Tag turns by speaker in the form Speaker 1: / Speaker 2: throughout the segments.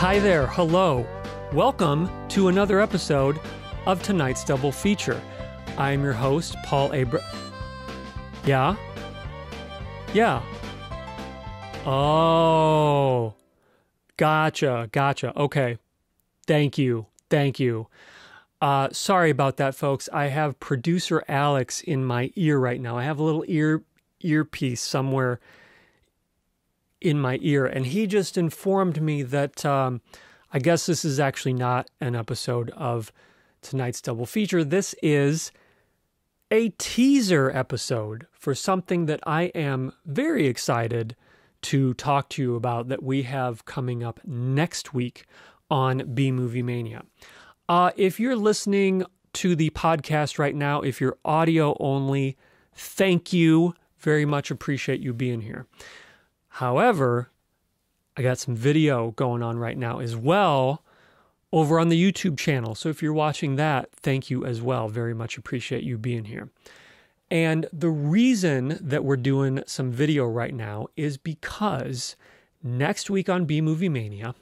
Speaker 1: Hi there, hello. Welcome to another episode of tonight's double feature. I'm your host, Paul Abra. Yeah? Yeah. Oh. Gotcha, gotcha. Okay. Thank you. Thank you. Uh, sorry about that, folks. I have producer Alex in my ear right now. I have a little ear earpiece somewhere in my ear, and he just informed me that um, I guess this is actually not an episode of tonight's double feature. This is a teaser episode for something that I am very excited to talk to you about that we have coming up next week on B Movie Mania. Uh, if you're listening to the podcast right now, if you're audio only, thank you. Very much appreciate you being here. However, I got some video going on right now as well over on the YouTube channel. So if you're watching that, thank you as well. Very much appreciate you being here. And the reason that we're doing some video right now is because next week on B Movie Mania,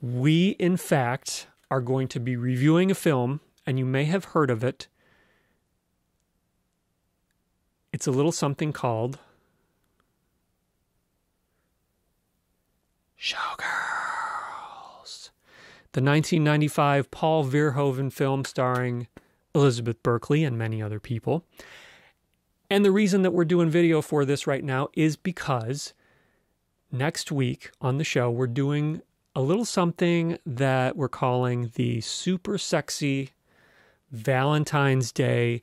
Speaker 1: we in fact are going to be reviewing a film, and you may have heard of it. It's a little something called Showgirls. The 1995 Paul Verhoeven film starring Elizabeth Berkley and many other people. And the reason that we're doing video for this right now is because next week on the show, we're doing a little something that we're calling the Super Sexy Valentine's Day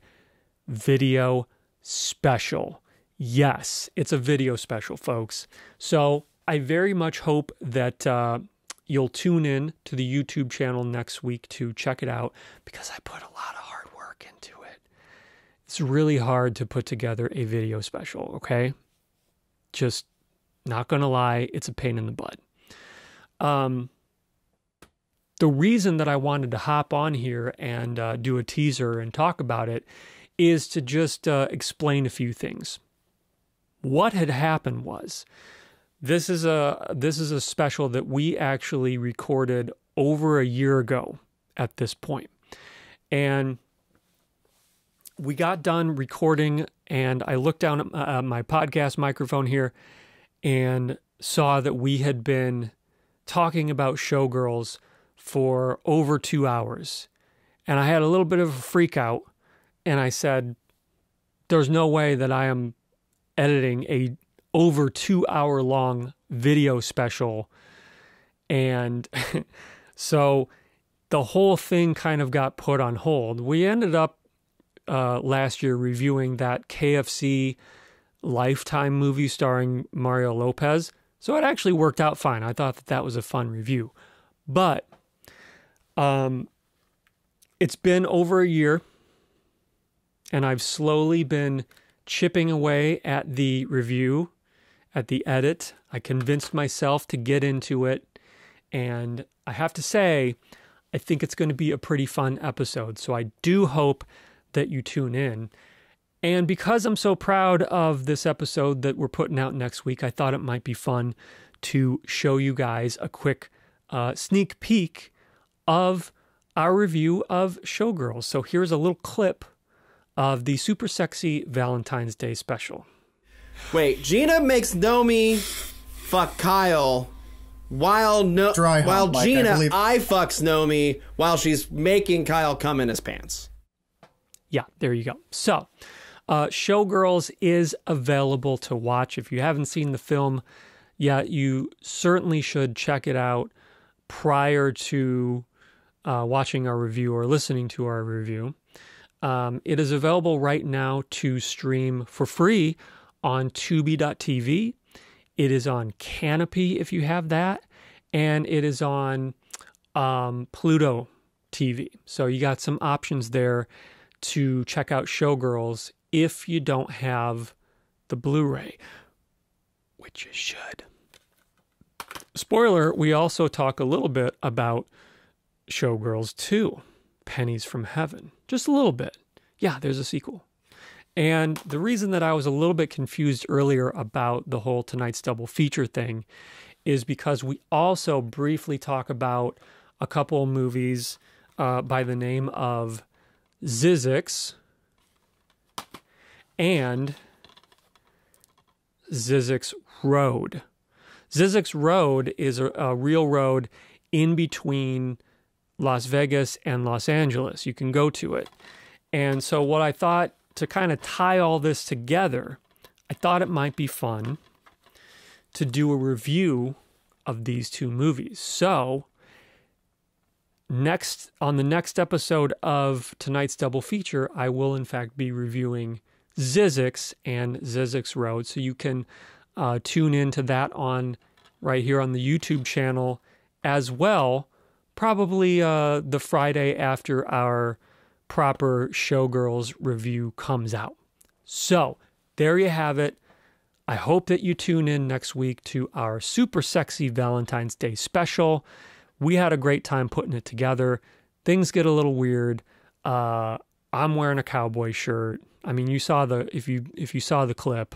Speaker 1: Video Special. Yes, it's a video special, folks. So I very much hope that uh, you'll tune in to the YouTube channel next week to check it out because I put a lot of hard work into it. It's really hard to put together a video special, okay? Just not gonna lie, it's a pain in the butt. Um, the reason that I wanted to hop on here and uh, do a teaser and talk about it is to just uh, explain a few things. What had happened was this is a this is a special that we actually recorded over a year ago at this point. And we got done recording and I looked down at my, uh, my podcast microphone here and saw that we had been talking about showgirls for over 2 hours. And I had a little bit of a freak out and I said there's no way that I am editing a over two hour long video special. And so the whole thing kind of got put on hold. We ended up uh, last year reviewing that KFC Lifetime movie starring Mario Lopez. So it actually worked out fine. I thought that that was a fun review. But um, it's been over a year, and I've slowly been chipping away at the review at the edit. I convinced myself to get into it. And I have to say, I think it's going to be a pretty fun episode. So I do hope that you tune in. And because I'm so proud of this episode that we're putting out next week, I thought it might be fun to show you guys a quick uh, sneak peek of our review of Showgirls. So here's a little clip of the super sexy Valentine's Day special.
Speaker 2: Wait, Gina makes Nomi fuck Kyle while no
Speaker 3: Dry hump,
Speaker 2: while
Speaker 3: Mike, I
Speaker 2: Gina
Speaker 3: believe-
Speaker 2: I, fucks Nomi while she's making Kyle come in his pants.
Speaker 1: Yeah, there you go. So, uh, Showgirls is available to watch. If you haven't seen the film yet, you certainly should check it out prior to uh, watching our review or listening to our review. Um, it is available right now to stream for free on Tubi.tv. It is on Kanopy if you have that, and it is on um, Pluto TV. So you got some options there to check out Showgirls if you don't have the Blu ray, which you should. Spoiler, we also talk a little bit about Showgirls 2, Pennies from Heaven. Just a little bit. Yeah, there's a sequel. And the reason that I was a little bit confused earlier about the whole tonight's double feature thing is because we also briefly talk about a couple movies uh, by the name of Zzyzx and Zzyzx Road. Zzyzx Road is a, a real road in between Las Vegas and Los Angeles. You can go to it. And so, what I thought to kind of tie all this together, I thought it might be fun to do a review of these two movies. So, next on the next episode of tonight's double feature, I will in fact be reviewing Zzyzx and Zzyzx Road. So you can uh, tune into that on right here on the YouTube channel as well. Probably uh, the Friday after our proper Showgirls review comes out. So there you have it. I hope that you tune in next week to our super sexy Valentine's Day special. We had a great time putting it together. Things get a little weird. Uh, I'm wearing a cowboy shirt. I mean, you saw the if you if you saw the clip,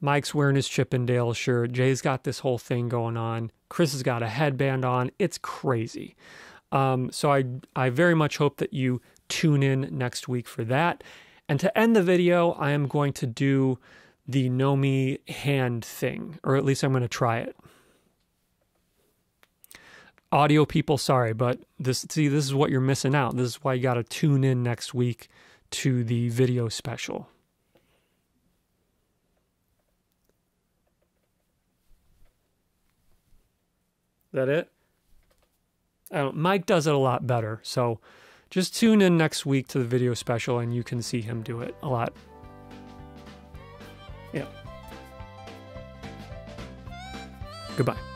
Speaker 1: Mike's wearing his Chippendale shirt. Jay's got this whole thing going on. Chris has got a headband on. It's crazy. Um, so I I very much hope that you tune in next week for that. And to end the video, I am going to do the Nomi hand thing, or at least I'm going to try it audio people, sorry, but this see this is what you're missing out. This is why you got to tune in next week to the video special. That it? I don't, Mike does it a lot better, so just tune in next week to the video special and you can see him do it a lot. Yeah. Goodbye.